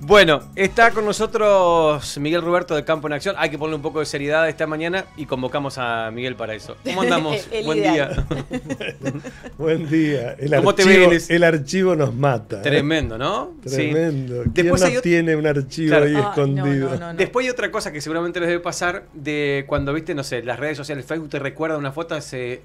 Bueno, está con nosotros Miguel Roberto de Campo en Acción. Hay que ponerle un poco de seriedad esta mañana y convocamos a Miguel para eso. ¿Cómo andamos? Buen día. Buen día. El, ¿Cómo te ves? el archivo nos mata. ¿eh? Tremendo, ¿no? Tremendo. Sí. ¿Quién Después no tiene un archivo Claro. ahí escondido? no, no, no, no. Después hay otra cosa que seguramente les debe pasar de cuando viste, no sé, las redes sociales, Facebook te recuerda una foto hace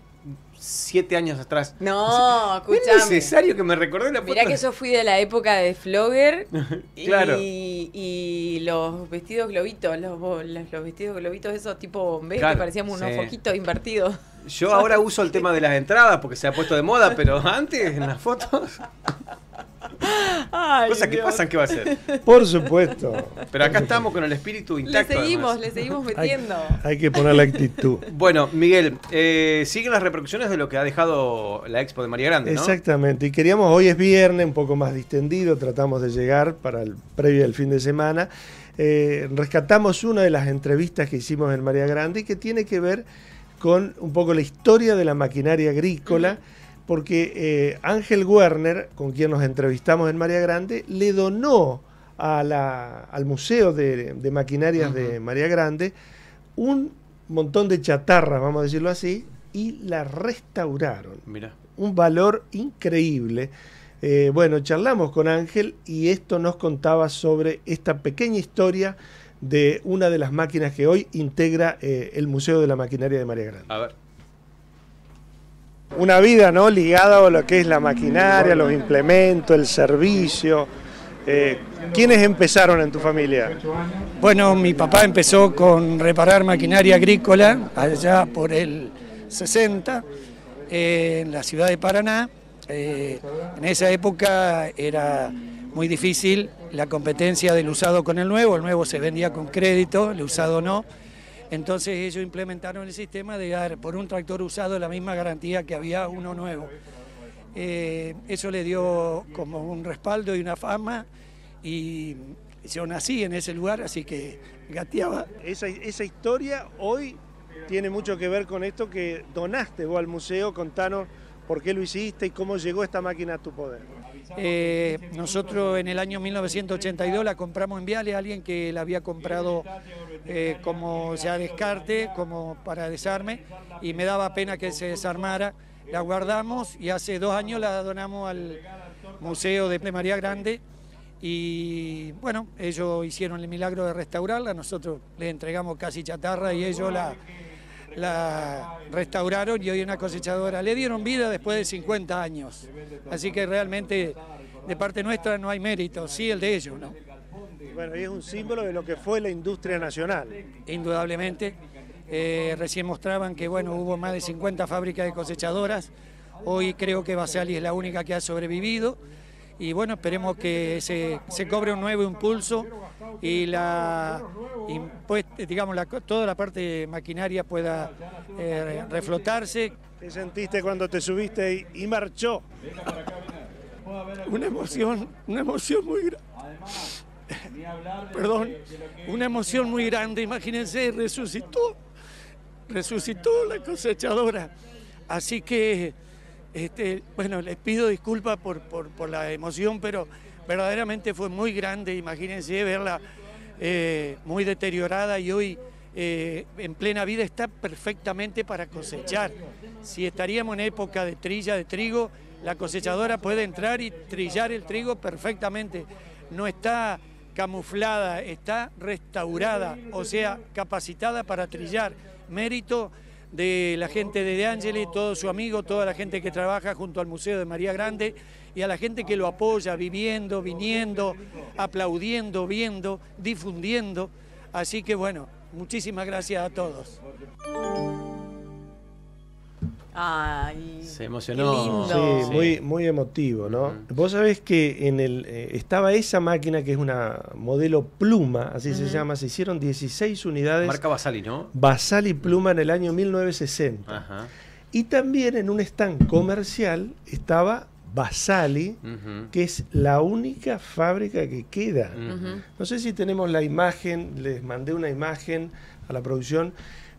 siete años atrás. No, ¿Es escuchame. necesario que me recuerde la foto? Mirá que yo fui de la época de Flogger y, Claro. y los vestidos globitos, los, los, vestidos globitos esos tipo Claro, que parecíamos unos sí. foquitos invertidos. Yo ahora uso el tema de las entradas porque se ha puesto de moda, pero antes en las fotos, Ay, cosas que Dios. pasan, ¿qué va a ser? Por supuesto. Pero acá estamos con el espíritu Le intacto. seguimos, además. le seguimos metiendo. hay que poner la actitud. Bueno, Miguel, eh, siguen las repercusiones de lo que ha dejado la expo de María Grande, ¿no? Exactamente. Y queríamos, hoy es viernes, un poco más distendido, tratamos de llegar para el previo del fin de semana. Eh, rescatamos una de las entrevistas que hicimos en María Grande y que tiene que ver con un poco la historia de la maquinaria agrícola, porque eh, Ángel Werner, con quien nos entrevistamos en María Grande, le donó a la- al Museo de, de Maquinarias de María Grande un montón de chatarras, vamos a decirlo así, y la restauraron Mira. un valor increíble. Eh, bueno, charlamos con Ángel y esto nos contaba sobre esta pequeña historia de una de las máquinas que hoy integra eh, el Museo de la Maquinaria de María Grande. A ver. Una vida ¿no? ligada a lo que es la maquinaria, los implementos, el servicio. Eh, ¿Quiénes empezaron en tu familia? Bueno, mi papá empezó con reparar maquinaria agrícola allá por el 60 eh, en la ciudad de Paraná. Eh, en esa época era muy difícil la competencia del usado con el nuevo, el nuevo se vendía con crédito, el usado no. Entonces ellos implementaron el sistema de dar por un tractor usado la misma garantía que había uno nuevo. Eh, eso le dio como un respaldo y una fama y yo nací en ese lugar, así que gateaba. Esa, esa historia hoy tiene mucho que ver con esto que donaste vos al museo. Contanos por qué lo hiciste y cómo llegó esta máquina a tu poder. Eh, nosotros en el año 1982 la compramos en Viale, alguien que la había comprado eh, como ya descarte, como para desarme, y me daba pena que se desarmara. La guardamos y hace dos años la donamos al Museo de María Grande. Y bueno, ellos hicieron el milagro de restaurarla, nosotros le entregamos casi chatarra y ellos la, la restauraron y hoy una cosechadora. Le dieron vida después de 50 años. Así que realmente de parte nuestra no hay mérito, sí el de ellos, ¿no? Bueno, y es un símbolo de lo que fue la industria nacional. Indudablemente. Eh, recién mostraban que bueno, hubo más de 50 fábricas de cosechadoras. Hoy creo que Basali es la única que ha sobrevivido. Y bueno, esperemos que se, se cobre un nuevo impulso y la y, pues, digamos la, toda la parte maquinaria pueda eh, reflotarse. ¿Qué sentiste cuando te subiste y, y marchó? Una emoción, una emoción muy grande. Perdón, una emoción muy grande. Imagínense, resucitó, resucitó la cosechadora. Así que, este, bueno, les pido disculpas por, la emoción, pero verdaderamente fue muy grande. Imagínense verla eh, muy deteriorada y hoy eh, en plena vida está perfectamente para cosechar. Si estaríamos en época de trilla de trigo, la cosechadora puede entrar y trillar el trigo perfectamente. No está camuflada, está restaurada, o sea, capacitada para trillar. Mérito de la gente de De Angeli, todo su amigo, toda la gente que trabaja junto al Museo de María Grande y a la gente que lo apoya, viviendo, viniendo, aplaudiendo, viendo, difundiendo. Así que bueno, muchísimas gracias a todos. Ay, Se emocionó. Qué lindo. Sí, Sí. muy, muy emotivo, ¿no? Vos sabés que en el eh, estaba esa máquina que es una modelo pluma, así se llama, se hicieron 16 unidades Marca Basali, ¿no? Basal y Pluma en el año 1960. Ajá. Y también en un stand comercial estaba Basali, que es la única fábrica que queda. No sé si tenemos la imagen, les mandé una imagen a la producción,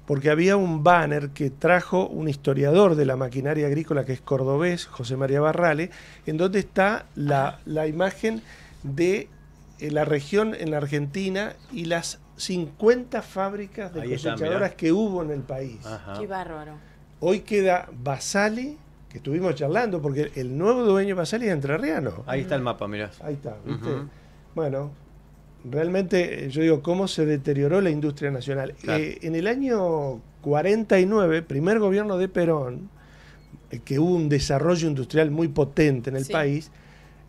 porque había un banner que trajo un historiador de la maquinaria agrícola que es cordobés, José María Barrale, en donde está la, la imagen de eh, la región en la Argentina y las 50 fábricas de Ahí cosechadoras que hubo en el país. Ajá. Qué bárbaro. Hoy queda Basali, que estuvimos charlando, porque el nuevo dueño de Basali es entrerriano. Ahí está el mapa, mirá. Ahí está, ¿viste? Bueno, realmente eh, yo digo, ¿cómo se deterioró la industria nacional? Claro. Eh, en el año 49, primer gobierno de Perón, eh, que hubo un desarrollo industrial muy potente en el Sí. país,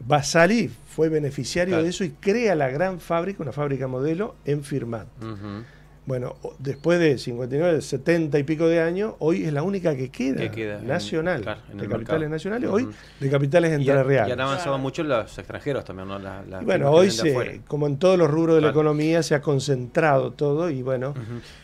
Basali fue beneficiario Claro. de eso y crea la gran fábrica, una fábrica modelo en Firmat. Ujú. Bueno, después de 59, 70 y pico de años, hoy es la única que queda, Que queda en- nacional, claro, en de el capitales mercado. nacionales, hoy de capitales Y, entre han- reales. y han avanzado Claro. mucho los extranjeros también, ¿no? Las bueno, hoy se, como en todos los rubros de la economía se ha concentrado todo y bueno,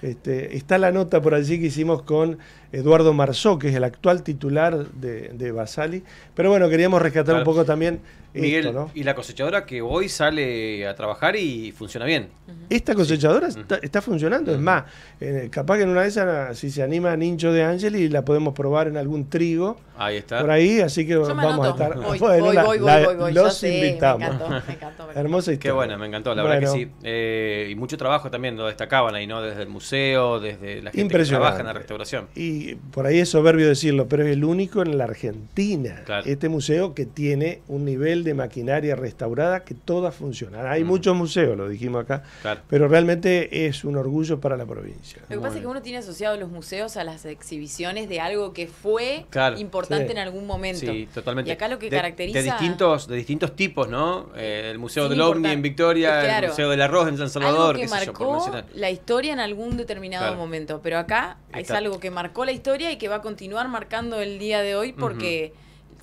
este, está la nota por allí que hicimos con Eduardo Marzó, que es el actual titular de, de Basali. Pero bueno, queríamos rescatar un poco también Miguel, esto, ¿no? y la cosechadora que hoy sale a trabajar y funciona bien. Esta cosechadora está, está funcionando, es más, eh, capaz que en una de esas, si se anima Nincho de Ángel la podemos probar en algún trigo Ahí está. por ahí, así que Yo vamos a estar. Voy, Bueno, voy, la- voy, voy, la- voy, Los sé, invitamos. Me encantó, me encantó. me encantó. Hermosa Qué historia. buena, me encantó, la verdad que sí. Eh, y mucho trabajo también lo destacaban ahí, ¿no? Desde el museo, desde la gente que trabaja en la restauración. Y por ahí es soberbio decirlo, pero es el único en la Argentina. Claro. Este museo que tiene un nivel de maquinaria restaurada que todas funcionan. Hay Mm. muchos museos, lo dijimos acá, Claro. pero realmente es un orgullo para la provincia. Lo que Muy pasa es que uno tiene asociado los museos a las exhibiciones de algo que fue Claro. importante Sí. en algún momento. Sí, totalmente. Y acá lo que De- caracteriza. De, distintos, de distintos tipos, ¿no? Eh, el Museo Sin del OVNI en Victoria, Claro. el Museo del Arroz en San Salvador, algo que qué sé yo, por marcó la historia en algún determinado Claro. momento. Pero acá es algo que marcó la historia y que va a continuar marcando el día de hoy porque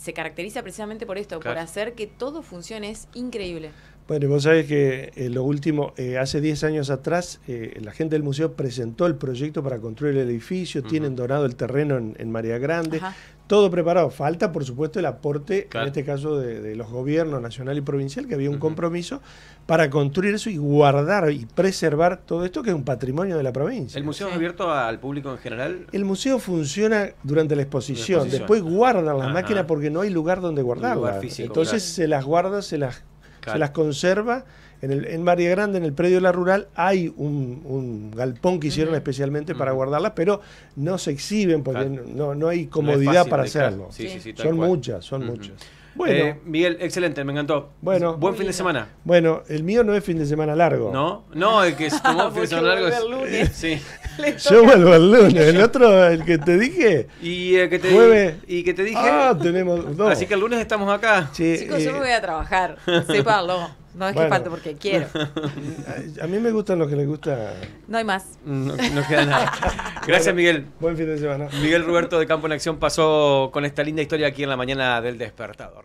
se caracteriza precisamente por esto, Claro. por hacer que todo funcione. Es increíble. Bueno, y vos sabés que eh, lo último, eh, hace 10 años atrás, eh, la gente del museo presentó el proyecto para construir el edificio, tienen donado el terreno en, en María Grande, Ajá. todo preparado. Falta, por supuesto, el aporte, Claro. en este caso, de, de los gobiernos nacional y provincial, que había un compromiso para construir eso y guardar y preservar todo esto, que es un patrimonio de la provincia. ¿El museo es abierto al público en general? El museo funciona durante la exposición, La exposición. después guardan las Ajá. máquinas porque no hay lugar donde guardarlas. lugar físico, Entonces claro. se las guarda, se las, Se las conserva. En, el, en María Grande, en el predio de la rural, hay un, un galpón que hicieron especialmente para guardarlas, pero no se exhiben porque Claro. no, no hay No comodidad fácil para hacerlo. Sí, sí, sí, son cual. muchas, son Ujú. muchas. Bueno, Eh, Miguel, excelente, me encantó. Bueno. Buen fin de semana. bueno, el mío no es fin de semana largo. ¿No? No, el que se tomó fin de semana largo es. el lunes. Sí. Yo vuelvo el lunes. El otro, el que te dije. Y eh, que te Jueves. y que te dije. Ah, tenemos dos. Así que el lunes estamos acá. Che, Chicos, yo eh, me voy a trabajar. Sépanlo. No es que falte porque quiero. a mí me gustan los que les gusta. No hay más. No, no queda nada. Gracias, Miguel. Buen fin de semana. Miguel Roberto de Campo en Acción pasó con esta linda historia aquí en la mañana del despertador.